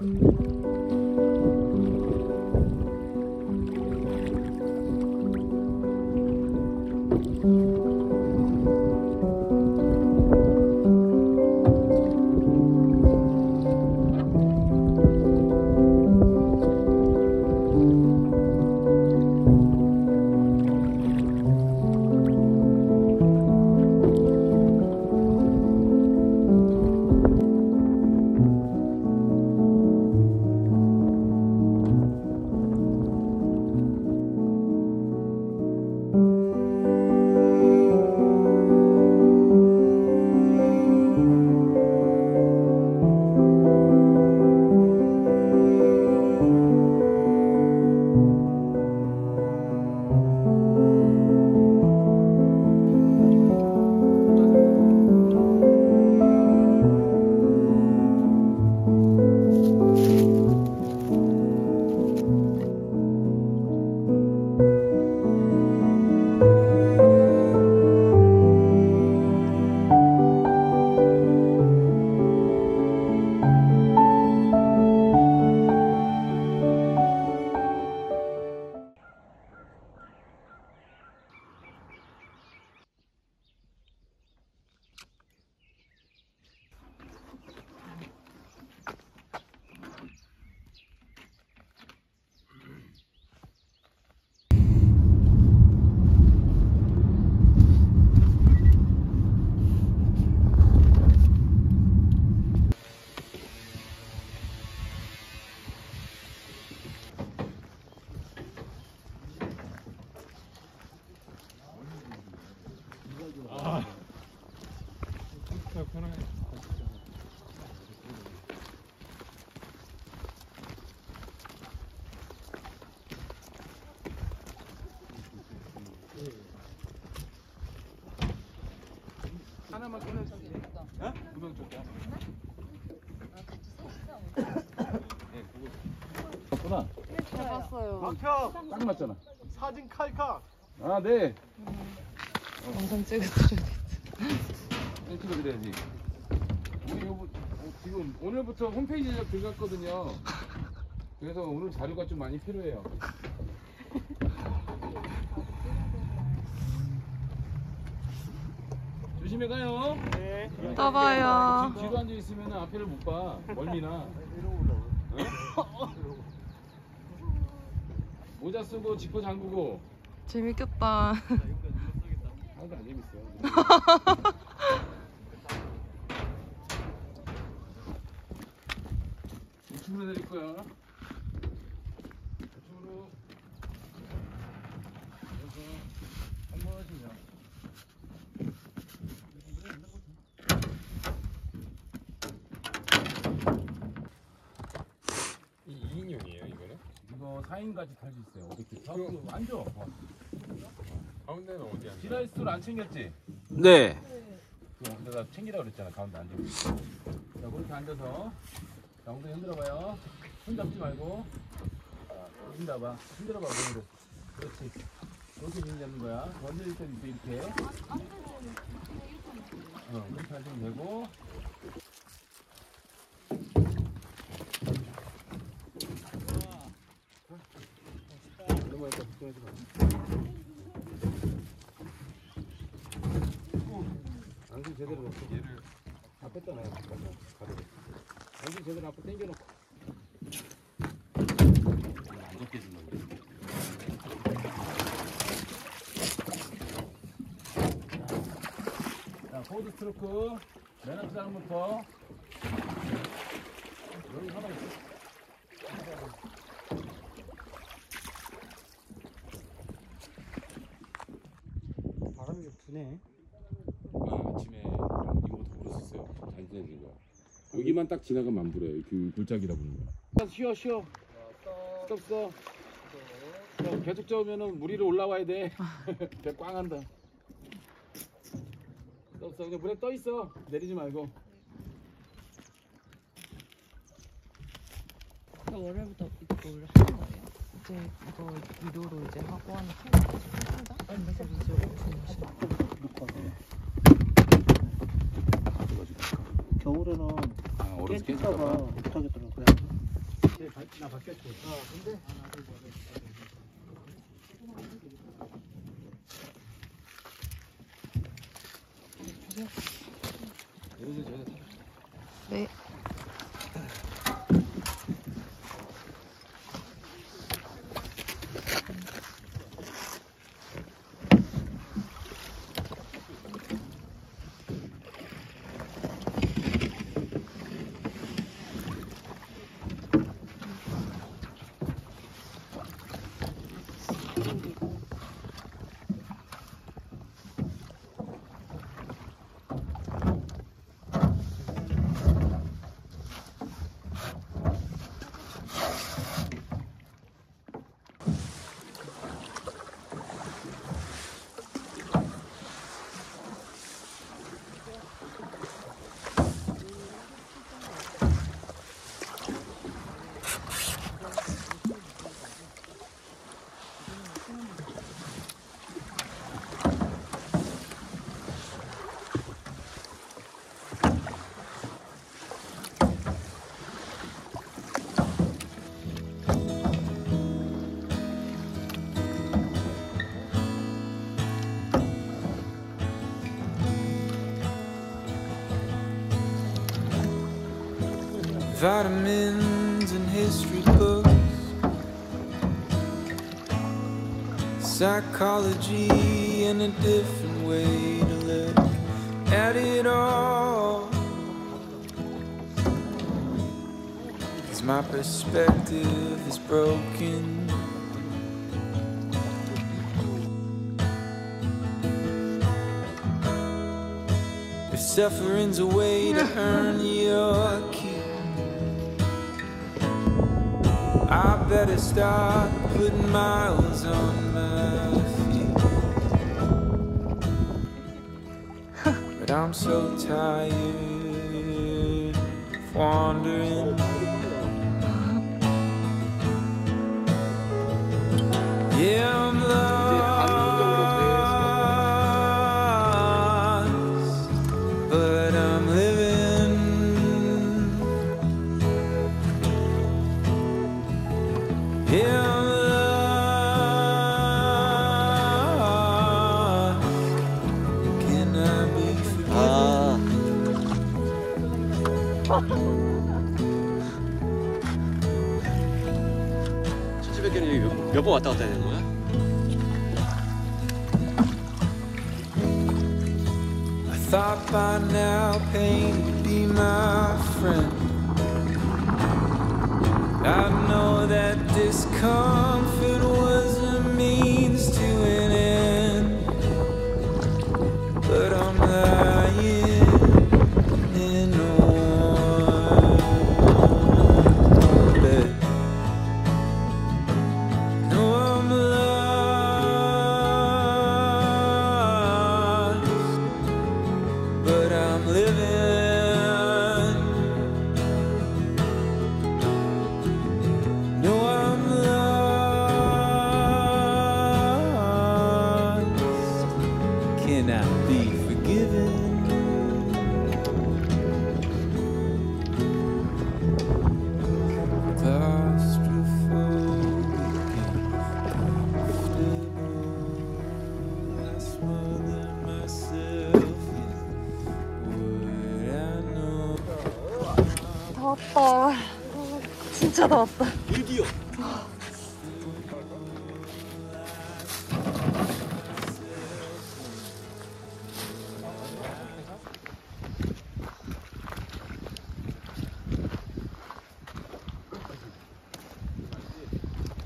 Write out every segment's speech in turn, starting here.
하나 봤어요. 막혀 딱 맞잖아. 사진 칼카 아, 네. 영상 찍어드려. 셀프로 그래야지. 우리 어, 지금 오늘부터 홈페이지 제작 들어갔거든요. 그래서 오늘 자료가 좀 많이 필요해요. 조심해 가요. 네 또 봐요. 지금 뒤로 앉아 있으면 앞에를 못 봐. 멀미나. 모자 쓰고 지퍼 잠그고. 재밌겠다. 하나도 안 재밌어. 우측으로 내릴 거야. 500kg까지 달 수 있어요. 500kg. 자, 그럼 앉아. 어. 가운데는 어디야? 지라이스를 안 챙겼지? 네. 그럼 내가 챙기라고 그랬잖아. 가운데 앉아. 자, 그렇게 앉아서 자, 엉덩이 흔들어봐요. 손 잡지 말고. 자, 흔들어봐. 흔들어봐. 몸으로. 그렇지. 이렇게 밀는 거야. 먼저 일단 이렇게. 이렇게. 어, 그렇게 하시면 되고. 넘어갈까 걱정하지 마. 안경 제대로 넣고. 얘를 앞에 떠나요. 가르고. 안경 제대로 앞에 당겨놓고. 안 잡게 준다. 자, 포드 스트로크. 맨 앞 사람부터. 여기 하나 있어. 바람이 좀 부 네 아, 아침에 불었었어요. 잘 지내진 거야. 여기만 딱 지나가면 안 불어요. 그 골짜기라 부는 거야. 쉬어, 쉬어. 스톱, 스톱. 자, 계속 저으면은 물 위로 올라와야 돼. 배꽝 한다. 스톱, 스톱. 그냥 물에 떠 있어. 내리지 말고. 월요일부터 이걸 하는 거예요? 이제 이거 유료로 이제 하고 하는 거 한다? 겨울에는 아, 얼어서 깨질까봐 깨질까봐. 못하겠더라고요 나 바뀌었지. 어, 근데 네. Vitamins and history books, psychology and a different way to look at it all. Cause my perspective is broken. If suffering's a way to earn your I better start putting miles on my feet. but I'm so tired of wandering. Yeah, come. 진짜 다 왔다. 드디어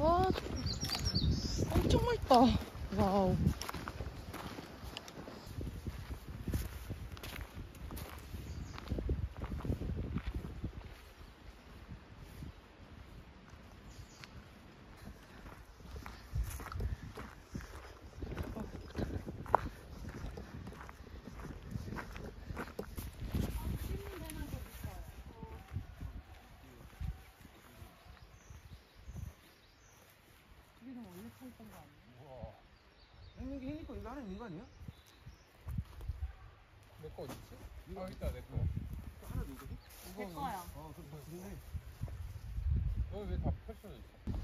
와, 엄청 맛있다. 와우. 행복 행복 거 이거 하나 있는 거 아니야? 내 거 어딨지? 아 있다 내 거. 또 하나 누구지? 내 거야. 어, 그럼 다 그러네. 어 여기 왜다 펼쳐져 있어?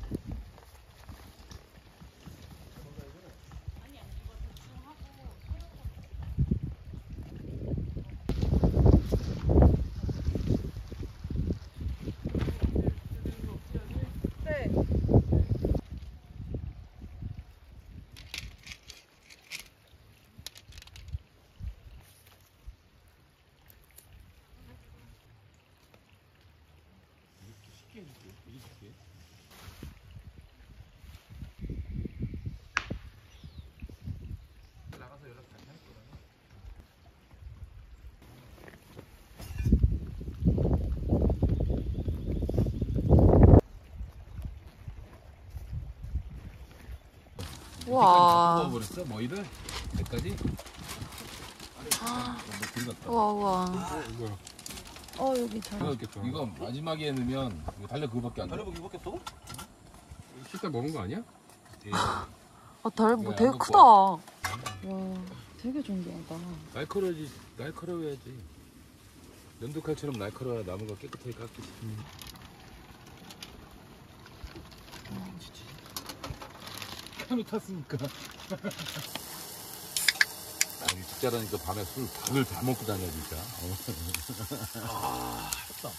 와. 버렸어 머리를 여기까지. 우와 우와. 어 여기 잘. 이거, 이거 마지막에 넣으면 이거 달려 그거밖에 안 돼. 달려보기 입었겠어? 식사 먹은 거 아니야? 아 달, 뭐 네, 되게 안 크다. 와, 되게 존귀하다. 날카로워지 날카로워야지. 연두칼처럼 날카로워야 나무가 깨끗하게 깎이지. 카누 탔으니까. 여기 직자라니까 밤에 술 밥을 다 먹고 다녀 진짜. 아, 딱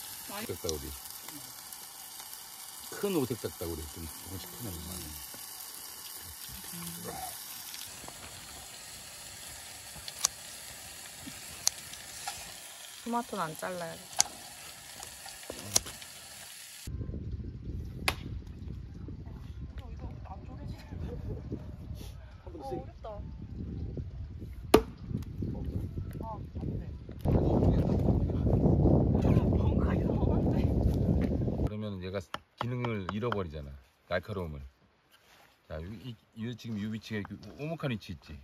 우리. 큰 오색 닭다 우리 좀 조금씩 크네. 토마토는 안 잘라야 돼. 그러면 얘가 기능을 잃어버리잖아. 날카로움을. 자, 이, 이, 이 지금 이 위치에 그 오목한 위치 있지.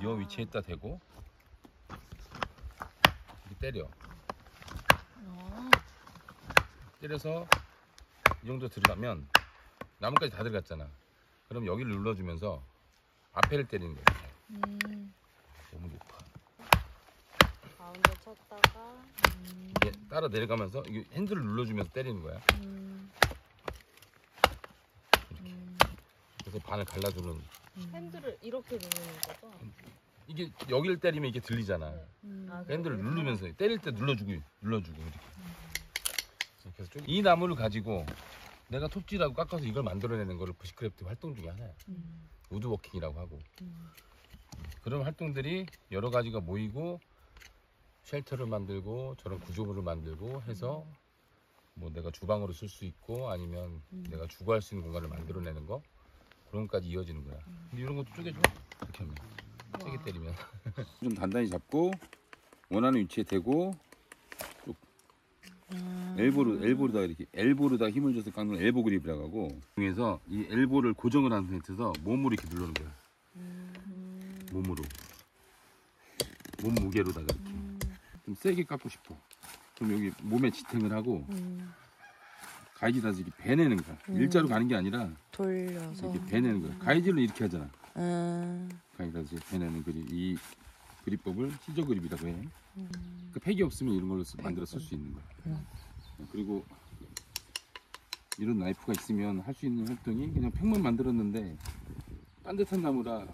이 위치에다 대고 이렇게 때려. 때려서 이 정도 들어가면 나무까지 다 들어갔잖아. 그럼 여기를 눌러주면서 앞에를 때리는 거야. 음. 너무 높아. 가운데 쳤다가. 이게 따라 내려가면서 핸들을 눌러주면서 때리는 거야. 음. 그래서 반을 갈라주는. 핸들을 이렇게 누르는 거죠? 이게 여기를 때리면 이게 들리잖아. 음. 핸들을 누르면서 때릴 때 눌러주고 눌러주고 이렇게. 그래서 좀- 이 나무를 가지고 내가 톱질하고 깎아서 이걸 만들어내는 거를 bushcraft 활동 중에 하나야. 음. woodworking이라고 하고. 음. 그런 활동들이 여러 가지가 모이고 쉘터를 만들고 저런 구조물을 만들고 해서 뭐 내가 주방으로 쓸 수 있고 아니면 내가 주거할 수 있는 공간을 만들어내는 거 그런 것까지 이어지는 거야. 근데 이런 것도 쪼개줘. 이렇게 하면 세게 때리면 좀 단단히 잡고 원하는 위치에 대고 쭉 엘보로 엘보로다 이렇게 엘보로다 힘을 줘서 깎는 엘보 그립이라고 하고 중에서 이 엘보를 고정을 한 상태에서 몸으로 이렇게 누르는 거야. 몸으로 몸 무게로다가 이렇게 좀 세게 깎고 싶어. 그럼 여기 몸에 지탱을 하고 음. 가이지다 이렇게 배내는 거야. 일자로 가는 게 아니라 돌려서. 이렇게 배내는 거야. 가이지는 이렇게 하잖아. 음. 가이지다 이렇게 배내는 그립 이 그립법을 시저 그립이라고 해. 그러니까 팩이 없으면 이런 걸로 쓰- 만들어 쓸 수 있는 거야. 그리고 이런 나이프가 있으면 할 수 있는 활동이 그냥 팩만 만들었는데 반듯한 나무라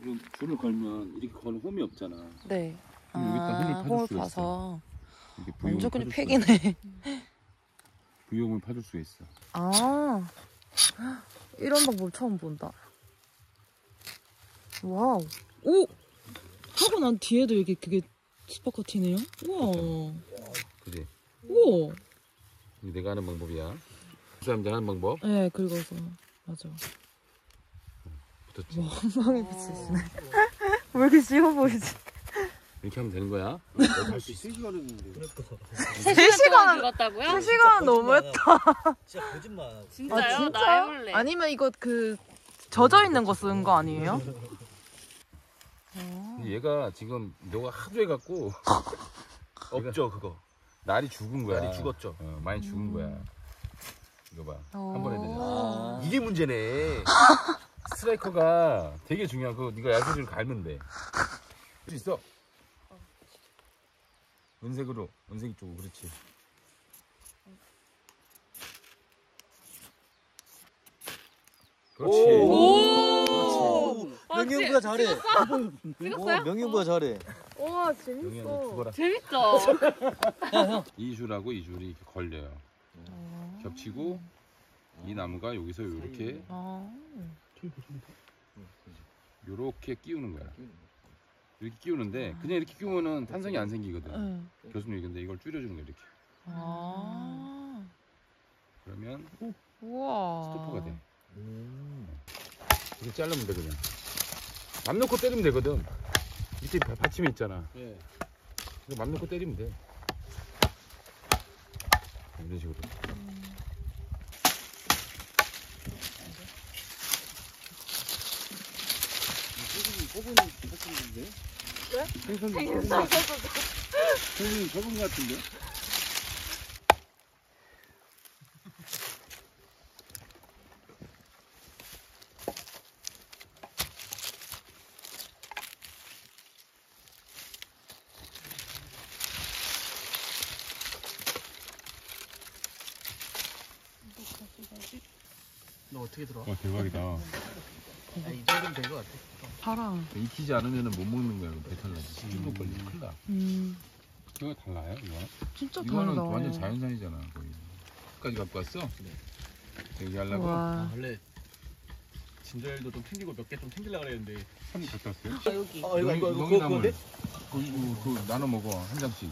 이런 줄을 걸면 이렇게 거는 홈이 없잖아. 네. 그럼 여기다 홈을 아, 파줄 홈을 수가 파서. 이렇게 부용을 완전 그냥 파줄 수가 있어. 팩이네. 부용을 파줄 수가 있어. 아. 이런 방법 처음 본다. 와우. 오! 하고 난 뒤에도 이게 그게 스파커티네요? 우와. 그지? 우와. 이게 내가 하는 방법이야. 그 사람들 하는 방법 네, 긁어서. 맞아. 붙었지. 엉망이 붙이시네. 왜 이렇게 쉬워 보이지? 이렇게 하면 되는 거야. 할수 있어. 3시간 했는데. 3시간은, 긁었다고요? 3시간은 너무했다. 진짜 거짓말. 진짜요? 나 해볼래. 아니면 이거 그, 젖어 있는 거 쓰는 거 아니에요? 근데 얘가 지금 너가 하도 해갖고 없죠 그거. 날이 죽은 거야. 날이 죽었죠. 어, 많이 죽은 거야. 이거 봐. 어. 한 번에 되잖아. 이게 문제네. 스트라이커가 되게 중요한 거. 네가 야구를 갈면 돼. 할수 있어. 은색으로 은색 이쪽으로 그렇지 그렇지 오! 아, 지- 명영보다 잘해. 찍었어요? 명영보다 잘해. 와이 재밌어. 재밌죠? 이 줄하고 이 줄이 이렇게 걸려요. 겹치고 이 나무가 여기서 이렇게 이렇게 어. 끼우는 거야. 이렇게 끼우는데 그냥 이렇게 끼우면은 탄성이 안 생기거든. 응. 교수님 얘기인데 이걸 줄여주는 거야 이렇게. 아. 그러면 우와. 스토퍼가 돼. 이렇게 자르면 돼 그냥. 맘 놓고 때리면 되거든. 밑에 바- 받침이 있잖아. 예. 이거 맘 놓고 때리면 돼. 이런 식으로. 뽑 은 하시는데? 생선 접은 것 같은데? 생선 접은 것 같은데? 너 어떻게 들어? 와 대박이다. 아, 이 정도면 된것 같아. 파랑. 익히지 않으면 못 먹는 거야. 배탈 나지. 식중독 걸리면 큰일 나. 음. 이거 달라요 이거? 진짜 이거는 달다. 완전 자연산이잖아 거의. 끝까지 갖고 왔어? 네. 여기 하려고? 와. 원래 진저일도 좀 챙기고 몇 개 좀 챙기려고 그랬는데. 손이 갖다 왔어요? 여기. 어, 이거, 이거, 이거, 명이나물. 그건데? 그, 그, 그 나눠 먹어 한 장씩.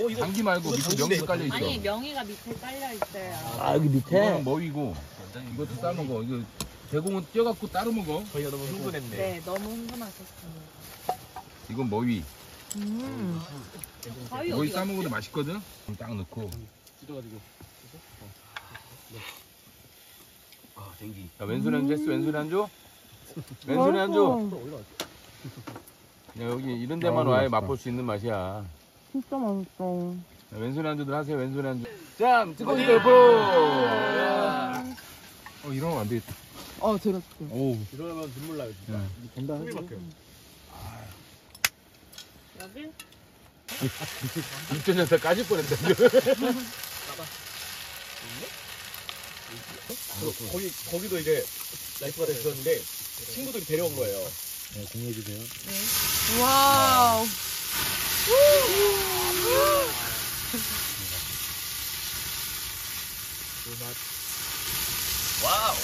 어, 이거. 당기 말고 밑에 명이 이거. 깔려 있어. 아니 명의가 밑에 깔려 있어요. 아, 여기 이거는 머위고 이것도 싸 먹어. 이거 대공은 쪄갖고 따로 먹어. 저희가 너무 흥분했네. 네, 너무 흥분하셨습니다. 이건 머위. 음. 가위 머위 어디 싸 먹어도 맛있거든. 딱 넣고. 찢어가지고. 아, 댕기. 자, 왼손에 안 줘? 했어? 왼손에 안 줘? 왼손에 안 줘? 야, 여기 이런 데만 와야 맛볼 수 있는 맛이야. 진짜 맛있어. 자, 왼손에 안 줘도 하세요. 왼손에 안 줘. 자, 찍고 있어요. 보. 어, 이러면 안 되겠다. 어 들었어. 오. 이러면 눈물 나요, 진짜. 네. 된다. 숨이 막혀요. 여기? 육전에서 까질 뻔했다. 거기, 거기도 이제 라이프가 됐었는데 친구들이 데려온 거예요. 와우. 와우.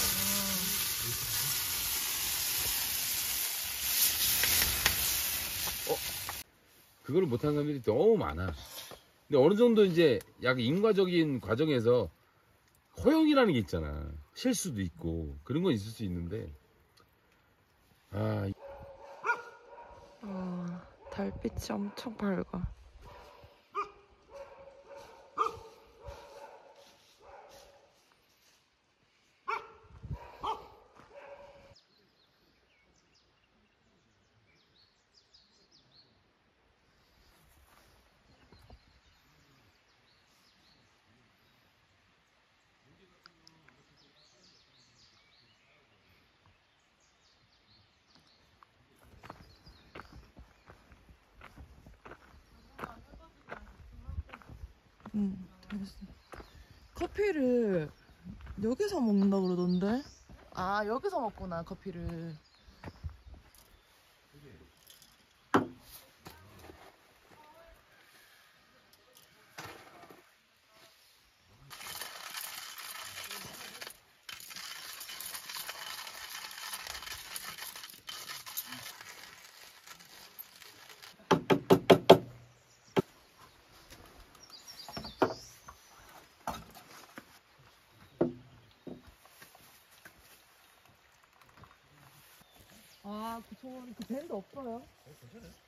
그걸 못하는 사람들이 너무 많아. 근데 어느 정도 이제 약 인과적인 과정에서 허용이라는 게 있잖아. 실수도 있고 그런 건 있을 수 있는데 아 와, 달빛이 엄청 밝아. 커피를 여기서 먹는다 그러던데? 아, 여기서 먹구나, 커피를. 아, 그 저는 그 밴드 없어요? 서, 서봐요,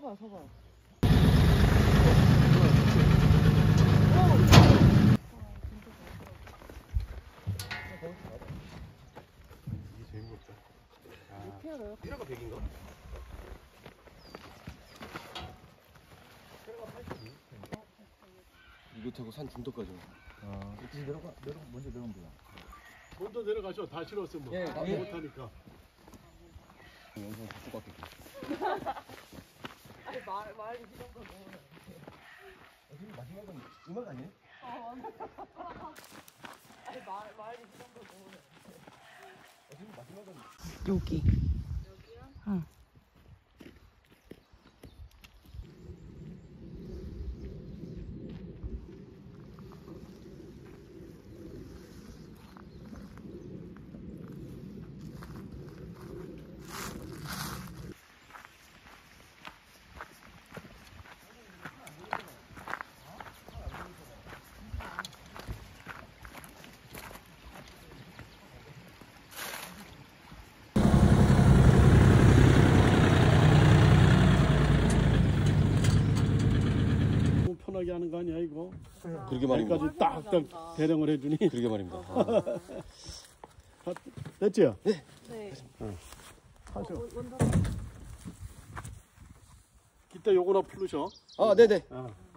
서봐요. 이게 제일 무겁다. 어떻게 알아요? 테라가 100인가? 이거 타고 산 중턱까지 먼저 내려가셔. 다 실었어 뭐. 예, 다 예. 못하니까. 영상 아니, 이런 거 너무. 지금 마지막은 음악 아니에요? 아니, 말, 말이 이런 거 너무. 지금 마지막은 여기. 하는 거 아니야 이거? 그러게 말입니다 여기까지 딱딱 대령을 해주니. 그러게 말입니다 아. 됐지요? 네. 하죠. 기타 요거나 풀으셔. 아 네네 어, 어. 좋아